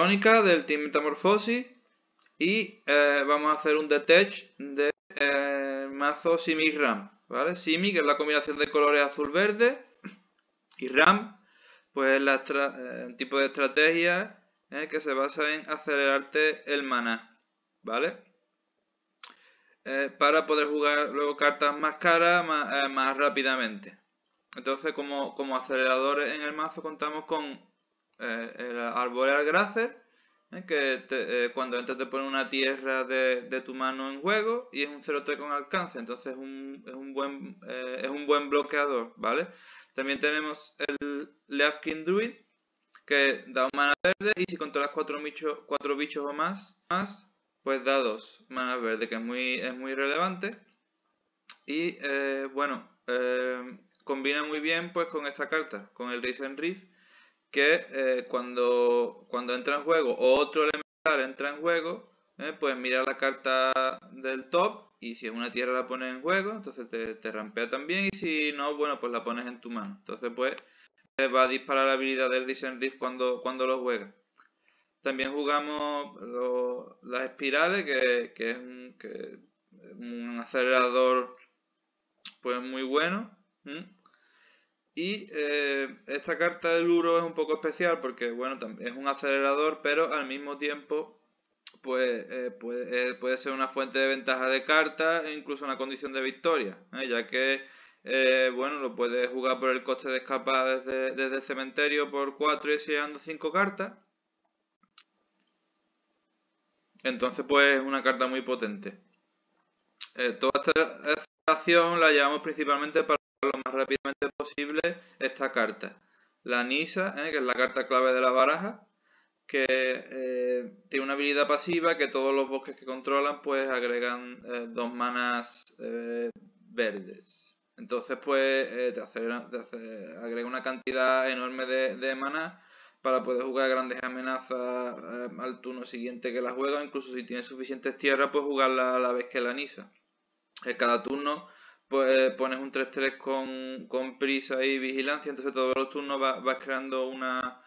tónica del Team Metamorphosis y eh, vamos a hacer un detach de eh, mazo Simic Ram, ¿vale? Simic es la combinación de colores azul-verde y Ram pues es eh, tipo de estrategia que se basa en acelerarte el maná, ¿vale? para poder jugar luego cartas más caras más, rápidamente. Entonces como, como aceleradores en el mazo contamos con eh, el Arboreal Gracer, eh, que eh, cuando entras te pone una tierra de, tu mano en juego y es un 0-3 con alcance, entonces es un, es un buen, es un buen bloqueador, ¿vale? También tenemos el Leafkin Druid, que da un mana verde y si controlas cuatro bichos, cuatro bichos o más, más, pues da dos manas verdes, que es muy, es muy relevante. Y bueno, combina muy bien pues con esta carta, con el Risen Rift, que eh, cuando, cuando entra en juego o otro elemental entra en juego, eh, pues mira la carta del top y si es una tierra la pones en juego, entonces te, rampea también y si no, bueno, pues la pones en tu mano. Entonces pues eh, va a disparar la habilidad del Risen Rift cuando, cuando lo juegas. También jugamos las espirales, que, es un, acelerador pues muy bueno. Y eh, esta carta del Uro es un poco especial porque, bueno, es un acelerador, pero al mismo tiempo pues, eh, puede, puede, ser una fuente de ventaja de cartas e incluso una condición de victoria, ¿eh? ya que, bueno, lo puedes jugar por el coste de escapar desde, desde el cementerio por 4 y llegando 5 cartas. Entonces, pues es una carta muy potente. toda esta acción la llevamos principalmente para lo más rápidamente posible esta carta. La Nisa, ¿eh? que es la carta clave de la baraja, que eh, tiene una habilidad pasiva que todos los bosques que controlan pues agregan eh, dos manas verdes. Entonces pues te, hace, agrega una cantidad enorme de, de maná para poder jugar grandes amenazas al turno siguiente que la juega, incluso si tiene suficientes tierras pues jugarla a la vez que la Nisa. Cada turno pones un 3-3 con, prisa y vigilancia, entonces todos los turnos vas, creando una,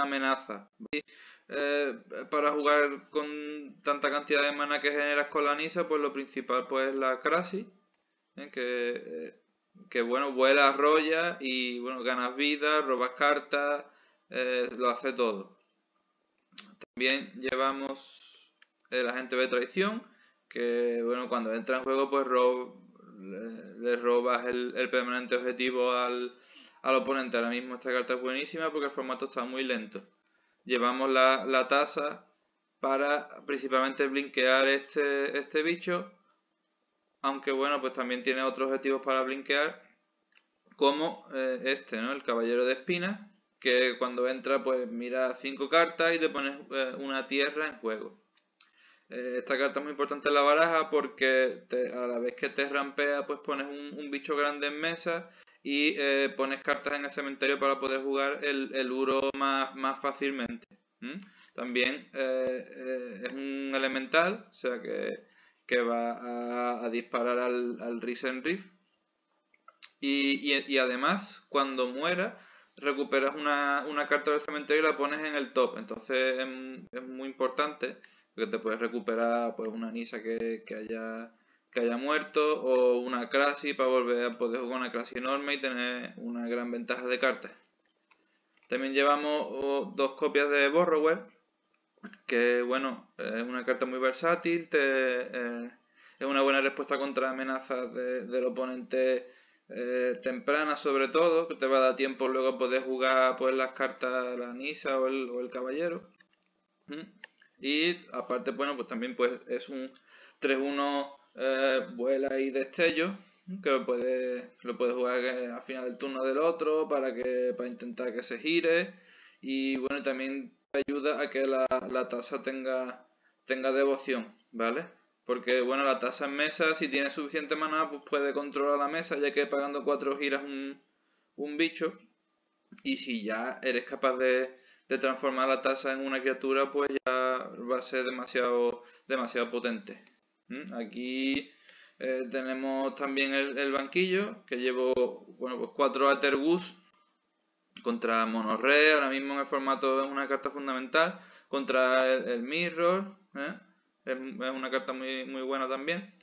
amenaza. Eh, para jugar con tanta cantidad de mana que generas con la Nisa, pues lo principal pues es la Crasi, ¿eh? que, que bueno, vuela, arrolla y bueno, ganas vida, robas cartas, eh, lo hace todo. También llevamos el agente de traición, que bueno, cuando entra en juego pues roba le, robas el, permanente objetivo al, oponente. Ahora mismo esta carta es buenísima porque el formato está muy lento. Llevamos la, tasa para principalmente blinkear este, este bicho. Aunque bueno, pues también tiene otros objetivos para blinkear. Como eh, este, ¿no? El caballero de espinas. Que cuando entra pues mira 5 cartas y te pones eh, una tierra en juego. Eh, esta carta es muy importante en la baraja porque a la vez que te rampea, pues pones un, bicho grande en mesa y eh, pones cartas en el cementerio para poder jugar el, el uro más, más fácilmente. También eh, es un elemental, o sea que, va a, disparar al, al Risen Rift. Y, además, cuando muera, recuperas una, carta del cementerio y la pones en el top. Entonces es muy importante que te puedes recuperar pues una Nisa que, haya que haya muerto o una Crasi para volver a poder jugar una Crasi enorme y tener una gran ventaja de cartas. También llevamos dos copias de Borrower, que bueno, es una carta muy versátil, eh, es una buena respuesta contra amenazas del oponente eh, temprana sobre todo, que te va a dar tiempo luego a poder jugar pues las cartas la Nisa o el, Caballero. ¿Mm? Y aparte, bueno, pues también pues es un 3-1 eh, vuela y destello que lo puedes lo puede jugar al final del turno del otro para que para intentar que se gire. Y bueno también ayuda a que la, tasa tenga tenga devoción vale porque bueno la tasa en mesa si tiene suficiente mana pues puede controlar la mesa ya que pagando cuatro giras un, un bicho. Y si ya eres capaz de de transformar la tasa en una criatura, pues ya va a ser demasiado, demasiado potente. Aquí Eh, tenemos también el, banquillo, que llevo, bueno, pues cuatro Atergus contra Monorre, ahora mismo en el formato es una carta fundamental, contra el, Mirror, ¿eh? es, una carta muy, muy buena también.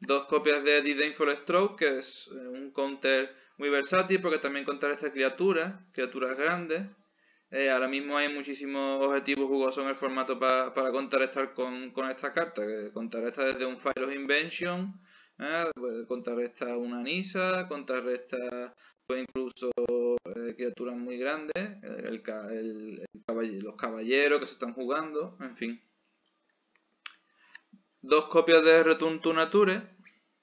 Dos copias de Disdainful Stroke, que es eh, un counter muy versátil porque también contra esta criatura, criaturas grandes. Eh, ahora mismo hay muchísimos objetivos jugosos en el formato para contrarrestar con, con, esta carta, que contrarresta desde un Fire of Invention, ¿eh? Pues contrarresta una Nisa, contrarresta pues, incluso eh, criaturas muy grandes, el, los caballeros que se están jugando, en fin. Dos copias de Return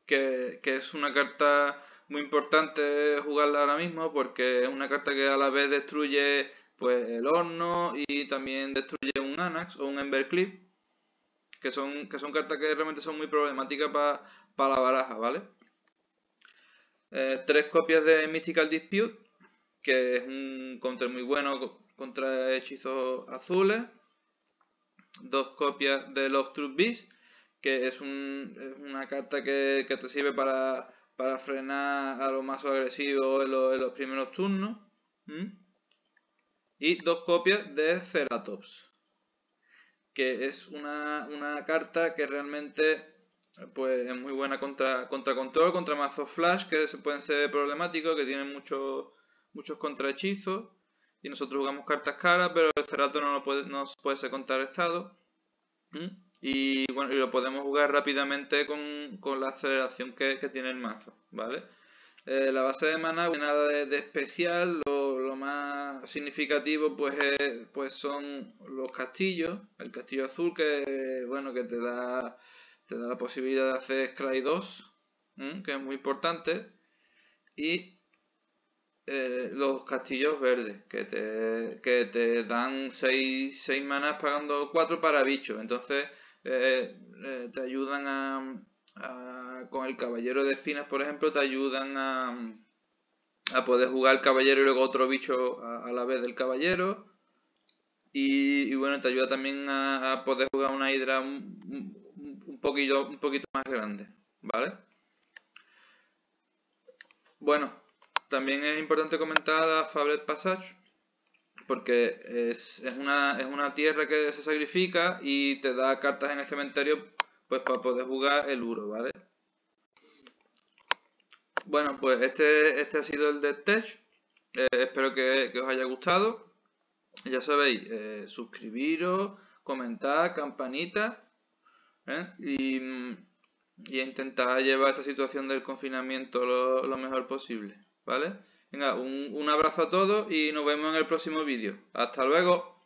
que, que es una carta muy importante jugarla ahora mismo porque es una carta que a la vez destruye pues el horno y también destruye un Anax o un Emberclip, que son, que son cartas que realmente son muy problemáticas para la baraja, ¿vale? Eh, tres copias de Mystical Dispute, que es un counter muy bueno contra hechizos azules. Dos copias de Love Truth Beast, que es, una carta que, te sirve para, frenar a los más agresivos en los, primeros turnos y dos copias de Ceratops, que es una, carta que realmente pues, es muy buena contra, contra control, contra mazos flash que pueden ser problemáticos, que tienen muchos muchos contrahechizos y nosotros jugamos cartas caras, pero el Cerato no, lo puede, no puede ser contrarrestado. Y bueno, y lo podemos jugar rápidamente con, la aceleración que, tiene el mazo, ¿vale? Eh, la base de mana, nada de, especial, más significativo pues, pues son los castillos, el castillo azul que bueno que te da, te da la posibilidad de hacer Scry 2, que es muy importante, y eh, los castillos verdes, que te, que te dan 6, 6 manas pagando 4 para bichos, entonces eh, te ayudan a con el caballero de espinas, por ejemplo, te ayudan a, a poder jugar caballero y luego otro bicho a, la vez del caballero. Y, bueno, te ayuda también a, poder jugar una hidra un, poquito, un poquito más grande, ¿vale? Bueno, también es importante comentar la Fablet Passage, porque es, es, una, es una tierra que se sacrifica y te da cartas en el cementerio pues para poder jugar el Uro, ¿vale? Bueno, pues este, este ha sido el de Tech. Eh, espero que, os haya gustado. Ya sabéis, eh, suscribiros, comentar, campanita. ¿eh? Y, y, intentar llevar esta situación del confinamiento lo, lo mejor posible. ¿Vale? Venga, un, un abrazo a todos y nos vemos en el próximo vídeo. Hasta luego.